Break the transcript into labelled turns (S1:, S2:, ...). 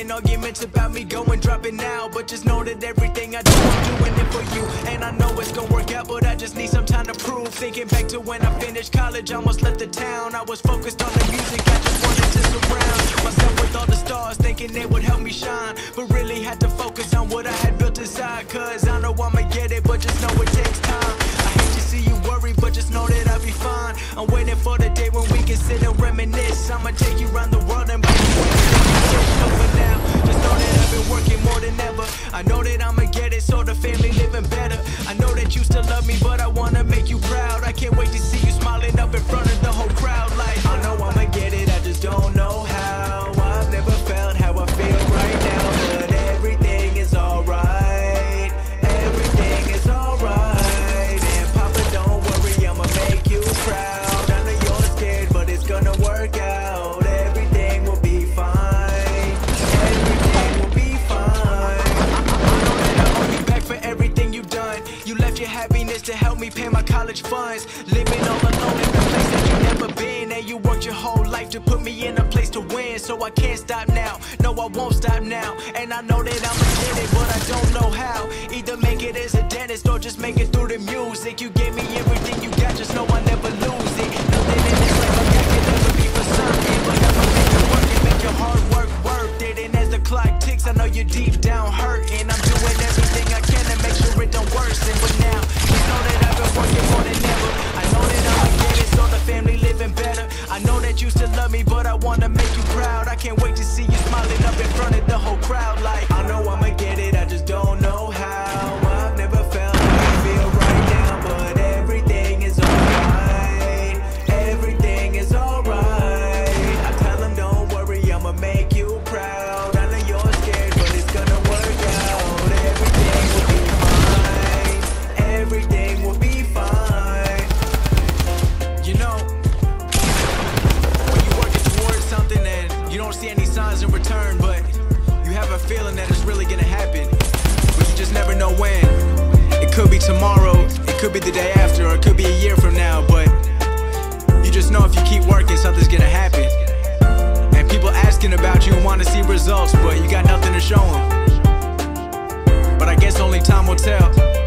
S1: In arguments about me going dropping out. But just know that everything I do, I'm doing it for you. And I know it's gonna work out, but I just need some time to prove. Thinking back to when I finished college, almost left the town. I was focused on the music, I just wanted to surround myself with all the stars, thinking they would help me shine. But really had to focus on what I had built inside. Cause I know I'ma get it, but just know it takes time. I hate to see you worry, but just know that I'll be fine. I'm waiting for the day when we can sit and reminisce. I'ma take you around the world and buy you anything me pay my college funds. Living all alone in a place that you never been. And you worked your whole life to put me in a place to win. So I can't stop now. No, I won't stop now. And I know that I'ma get it, but I don't know how. Either make it as a dentist or just make it through the music. You gave me everything you got, just know I never lose it. Nothing in this life I got can ever be for certain. But I'ma make it work and make your hard work worth it. And as the clock ticks, I know you're deep down could be the day after, or it could be a year from now, but you just know if you keep working, something's gonna happen. And people asking about you to see results, but you got nothing to show them. But I guess only time will tell.